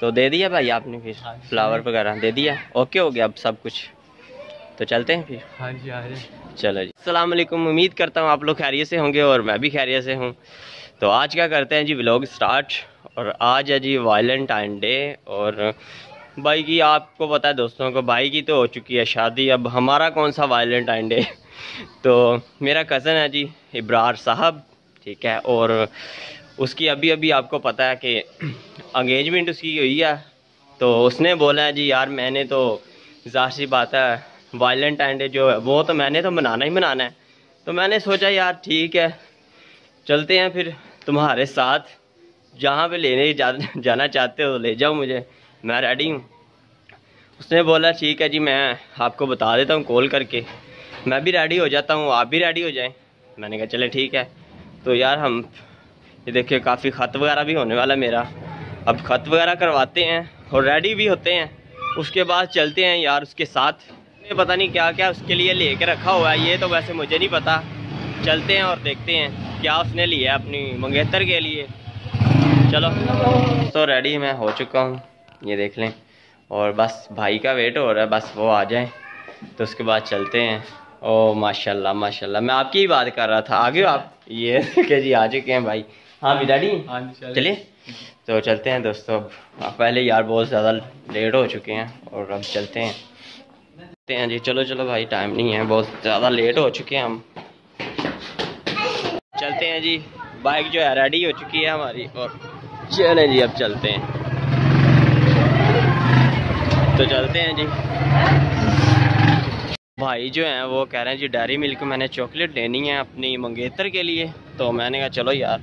तो दे दिया भाई आपने फिर हाँ फ्लावर वगैरह दे दिया। ओके हो गया अब सब कुछ। तो चलते हैं फिर। हाँ जी आ जाए चलो जी। वालेकुम उम्मीद करता हूँ आप लोग खैरियत से होंगे और मैं भी खैरियत से हूँ। तो आज क्या करते हैं जी व्लॉग स्टार्ट और आज है जी वालेंटाइन डे और भाई की आपको पता है दोस्तों को भाई की तो हो चुकी है शादी। अब हमारा कौन सा वालेंटाइन डे तो मेरा कज़न है जी इब्रार साहब ठीक है? और उसकी अभी अभी आपको पता है कि अंगेजमेंट उसकी हुई है। तो उसने बोला जी यार मैंने तो ज़ाहिर सी बात है वालेंटाइन डे जो है वो तो मैंने तो मनाना ही मनाना है। तो मैंने सोचा यार ठीक है चलते हैं फिर तुम्हारे साथ। जहाँ पे लेने जा, जाना चाहते हो ले जाओ मुझे मैं रेडी हूँ। उसने बोला ठीक है जी मैं आपको बता देता हूँ कॉल करके। मैं भी रेडी हो जाता हूँ आप भी रेडी हो जाएँ। मैंने कहा चले ठीक है। तो यार हम ये देखिए काफ़ी ख़त वगैरह भी होने वाला मेरा। अब ख़त वगैरह करवाते हैं और रेडी भी होते हैं। उसके बाद चलते हैं यार उसके साथ। पता नहीं क्या क्या उसके लिए ले के रखा हुआ है, ये तो वैसे मुझे नहीं पता। चलते हैं और देखते हैं क्या उसने लिया है अपनी मंगेतर के लिए। चलो तो रेडी मैं हो चुका हूँ, ये देख लें। और बस भाई का वेट हो रहा है, बस वो आ जाए। तो उसके बाद चलते हैं। ओ, माशाल्लाह माशाल्लाह। मैं आपकी ही बात कर रहा था, आगे आप ये के जी आ चुके हैं भाई। हाँ भी डैडी हाँ जी चलिए चलिए। तो चलते हैं दोस्तों अब पहले यार बहुत ज़्यादा लेट हो चुके हैं और अब चलते हैं। चलते हैं जी। चलो चलो भाई टाइम नहीं है बहुत ज़्यादा लेट हो चुके हैं हम। चलते हैं जी। बाइक जो है रेडी हो चुकी है हमारी और चले जी अब चलते हैं। तो चलते हैं जी। भाई जो हैं वो कह रहे हैं जी डेरी मिल्क मैंने चॉकलेट लेनी है अपनी मंगेतर के लिए। तो मैंने कहा चलो यार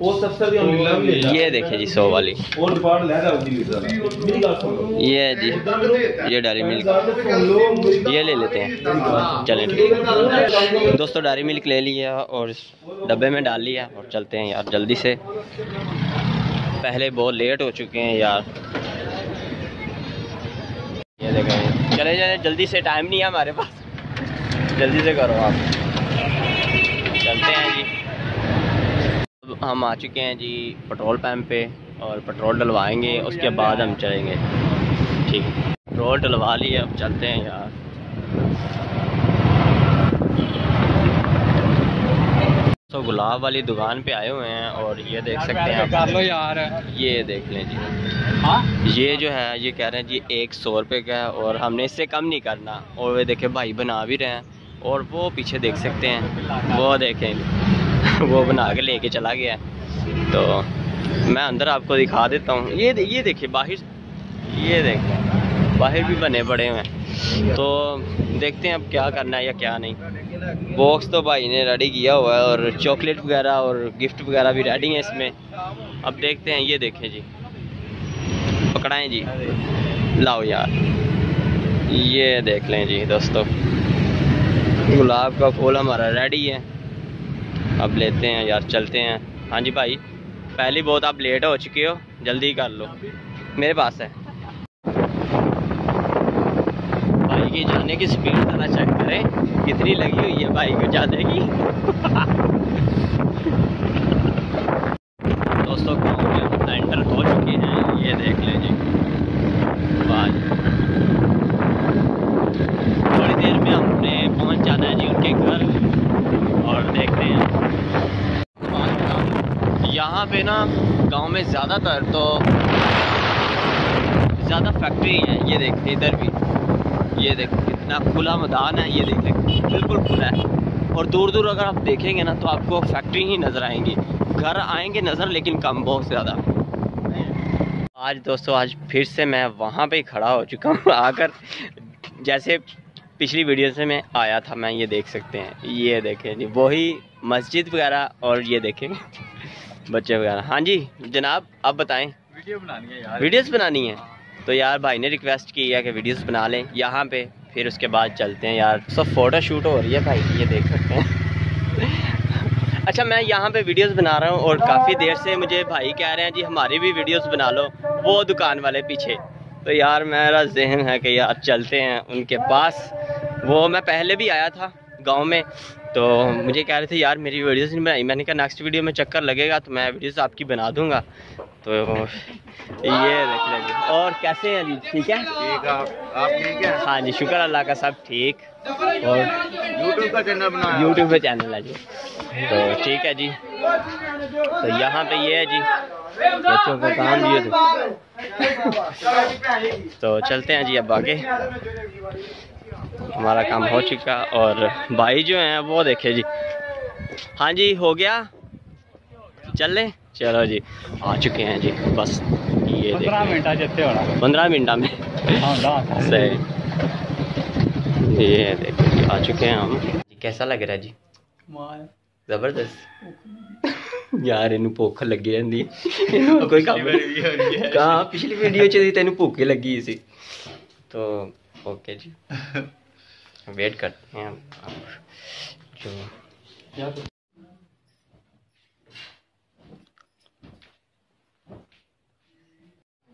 सबसे हम लव ले तो ये देखिए जी सौ वाली। रिकॉर्ड ले रहा मेरी बात सुनो। ये जी। ये डायरी मिल्क। ये ले लेते हैं। चलें। दोस्तों डायरी मिल्क ले लिया और डब्बे में डाल लिया और चलते हैं यार जल्दी से। पहले बहुत लेट हो चुके हैं यार। ये देखें चले जाए जल्दी से टाइम नहीं है हमारे पास। जल्दी से करो आप। हम आ चुके हैं जी पेट्रोल पंप पे और पेट्रोल डलवाएँगे उसके बाद हम चलेंगे। ठीक। पेट्रोल डलवा लिए अब चलते हैं यार। तो गुलाब वाली दुकान पे आए हुए हैं और ये देख सकते हैं आप। यार। ये देख लें जी। हाँ? ये जो है ये कह रहे हैं जी एक सौ रुपये का है और हमने इससे कम नहीं करना। और वे देखे भाई बना भी रहे हैं और वो पीछे देख सकते हैं। वो देखें। वो बना के लेके चला गया तो मैं अंदर आपको दिखा देता हूँ। ये ये देखिए, बाहर ये देखें, बाहर भी बने पड़े हुए हैं। तो देखते हैं अब क्या करना है या क्या नहीं। बॉक्स तो भाई ने रेडी किया हुआ है और चॉकलेट वगैरह और गिफ्ट वगैरह भी रेडी है इसमें। अब देखते हैं, ये देखें जी। पकड़ाएँ जी। लाओ यार। ये देख लें जी दोस्तों। गुलाब का फूल हमारा रेडी है। अब लेते हैं यार, चलते हैं। हाँ जी भाई, पहली बहुत आप लेट हो चुके हो, जल्दी कर लो। मेरे पास है। भाई की जाने की स्पीड ज़रा चेक करें, कितनी लगी हुई है भाई को जाने की दोस्तों गाँव में हम एंटर हो चुके हैं ये देख लें जी वाह जी। थोड़ी देर में हमने पहुँच जाना है जी उनके घर और देखते हैं यहाँ पे ना गाँव में ज़्यादातर तो ज़्यादा फैक्ट्री है, ये देखें, इधर भी। ये देखें कितना खुला मैदान है, ये देखें, बिल्कुल खुला है। और दूर दूर अगर आप देखेंगे ना तो आपको फैक्ट्री ही नज़र आएँगी। घर आएँगे नज़र, लेकिन कम, बहुत ज़्यादा। आज दोस्तों, आज फिर से मैं वहाँ पे खड़ा हो चुका हूँ। आकर, जैसे पिछली वीडियो से मैं आया था, मैं ये देख सकते हैं। ये देखें जी, वही मस्जिद वगैरह, और ये देखें। बच्चे वगैरह। हाँ जी जनाब आप बताएँ। वीडियो बनानी है यार। वीडियोस बनानी है? तो यार भाई ने रिक्वेस्ट की है कि वीडियोस बना लें यहाँ पे फिर उसके बाद चलते हैं यार। सब फ़ोटो शूट हो रही है भाई ये देख सकते हैं। अच्छा मैं यहाँ पे वीडियोस बना रहा हूँ और काफ़ी देर से मुझे भाई कह रहे हैं जी हमारी भी वीडियोस बना लो। वो दुकान वाले पीछे। तो यार मेरा जहन है कि यार चलते हैं उनके पास। वो मैं पहले भी आया था गाँव में तो मुझे कह रहे थे यार मेरी वीडियोस नहीं बनाई। मैंने कहा नेक्स्ट वीडियो में चक्कर लगेगा तो मैं वीडियोस आपकी बना दूँगा। तो ये देख लीजिए और कैसे हैं जी ठीक है? ठीक आप आप ठीक है? हाँ जी शुक्र अल्लाह का सब ठीक। और यूट्यूब का चैनल बना यूट्यूब पे चैनल है जी। तो ठीक है जी। तो यहाँ पे ये है जी। बच्चों का काम ये तो चलते हैं जी अब आगे। हमारा काम हो चुका और भाई जो हैं वो देखे जी हाँ जी हो गया चल लें चलो जी आ चुके हैं जी बस ये पंद्रह देखिए मिनट जितने होना पंद्रह मिनट में हाँ दस सही ये देखो जी आ चुके हैं हम जी कैसा लग रहा है जी ਜ਼ਬਰਦਸਤ ਯਾਰ ਇਹਨੂੰ ਭੁੱਖ ਲੱਗੀ ਰਹਿੰਦੀ ਹੈ। ਇਹਨੂੰ ਕੋਈ ਕੰਮ ਨਹੀਂ ਕਹਾਂ ਪਿਛਲੀ ਵੀਡੀਓ ਚ ਵੀ ਤੈਨੂੰ ਭੁੱਖ ਹੀ ਲੱਗੀ ਸੀ तो ओके जी वेट करते हैं जो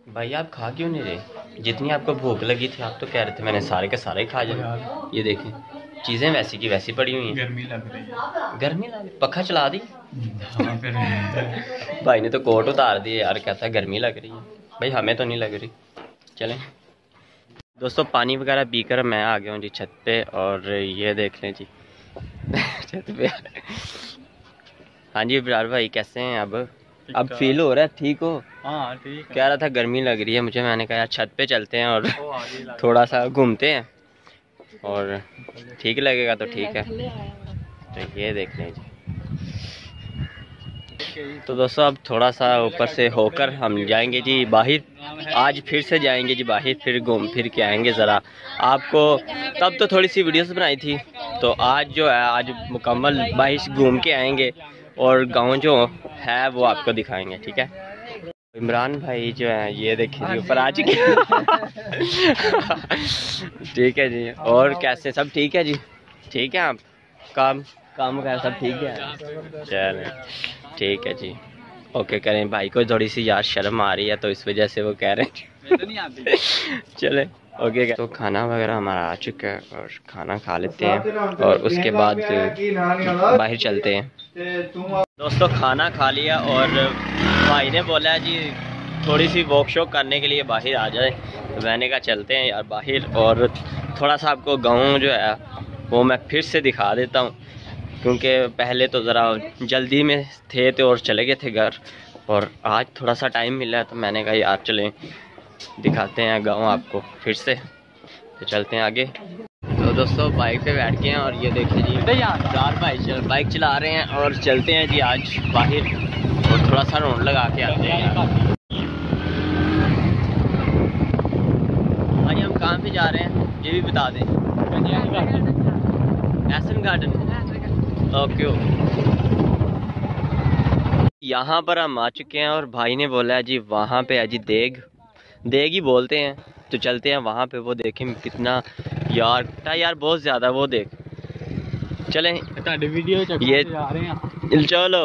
भाई आप खा क्यों नहीं रहे? जितनी आपको भूख लगी थी आप तो कह रहे थे मैंने सारे के सारे खा जाए ये देखें चीज़ें वैसी की वैसी पड़ी हुई हैं। गर्मी लग रही है। गर्मी लग रही? पखा चला दी? हाँ भाई ने तो कोट उतार दिए यार कहता है गर्मी लग रही है। भाई हमें तो नहीं लग रही। चलें। दोस्तों पानी वगैरह पीकर मैं आ गया हूँ जी छत पे और ये देख लें जी। छत पे। हाँ जी इब्रार भाई कैसे हैं अब? अब फील हो रहा है? ठीक हो? हाँ ठीक कह रहा था गर्मी लग रही है मुझे मैंने कहा यार छत पे चलते हैं और थोड़ा सा घूमते हैं। और ठीक लगेगा तो ठीक है। तो ये देख लें जी। तो दोस्तों, अब थोड़ा सा ऊपर से होकर हम जाएँगे जी बाहर। आज फिर से जाएँगे जी बाहर, फिर घूम फिर के आएँगे ज़रा। आपको तब तो थोड़ी सी वीडियोस बनाई थी। तो आज जो है, आज मुकम्मल बाहर घूम के आएँगे और गाँव जो है, वो आपको दिखाएँगे, ठीक है? इमरान भाई जो है, ये देखिए ऊपर आ चुके ठीक है जी, और कैसे? सब ठीक है जी? ठीक है आप? काम? काम वगैरह सब ठीक है? चलें, ठीक है जी। ओके करें, भाई को थोड़ी सी यार शर्म आ रही है तो इस वजह से वो कह रहे हैं। चले ओके तो खाना वगैरह हमारा आ चुका है, और खाना खा लेते हैं, और उसके बाद बाहर चलते हैं। दोस्तों, खाना खा लिया, और भाई ने बोला जी, थोड़ी सी वॉक शॉक करने के लिए बाहर आ जाए। तो मैंने कहा, चलते हैं यार बाहर, और थोड़ा सा आपको गाँव जो है, वो मैं फिर से दिखा देता हूँ। क्योंकि पहले तो ज़रा जल्दी में थे तो और चले गए थे घर और आज थोड़ा सा टाइम मिला तो मैंने कहा यार चलें दिखाते हैं गाँव आपको फिर से तो चलते हैं आगे. तो दोस्तों बाइक पे बैठ गए हैं और ये देखिए जी चार भाई चल बाइक चला रहे हैं और चलते हैं जी आज बाहर और थोड़ा सा राउंड लगा के आते हैं भाई हम कहाँ पे जा रहे हैं ये भी बता दें। एसन गार्डन ओके यहाँ पर हम आ चुके हैं और भाई ने बोला है जी वहाँ पे है जी देग। देग ही बोलते हैं तो चलते हैं वहाँ पे वो देखें कितना यार था यार बहुत ज़्यादा वो देख। चले। वीडियो ये चलो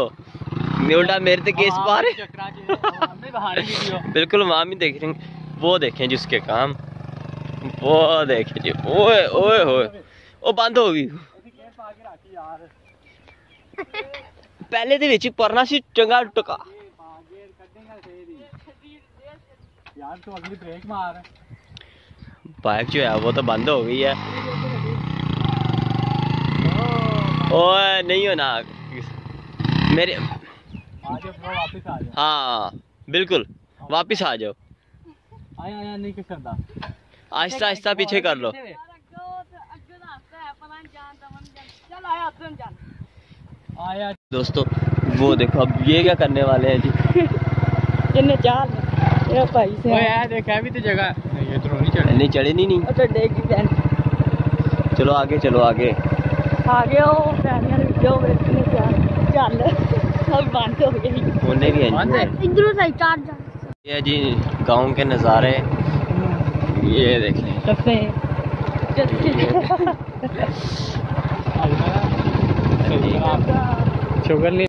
न्यूटा मेरे तक इस बार बिल्कुल वहाँ भी देख रहे वो देखें जी उसके काम। वो देखें जी ओए ओए ओ बंद होगी पहले दे ਵਿੱਚ ਪਰਨਾ ਸੀ ਚੰਗਾ ਟਕਾ बाइक जो है वो तो बंद हो गई है। ओए नहीं हो ना मेरे हाँ बिल्कुल। वापस आ जाओ। हाँ, आहिस्ता आहिस्ता पीछे कर लो। आया दोस्तों वो देखो अब ये क्या करने वाले हैं जी? इन्हें चाल भाई से ओए यार देखा अभी तो जगह। ये तो नहीं चढ़े। नहीं चढ़े नहीं नहीं। अच्छा देख ही बहन चलो आगे चलो आगे। आगे हो चल सब बंद हो गई बोलने भी हैं इधर से चार जा ये जी गाँव के नज़ारे। ये देख लें। जी। शुगर ले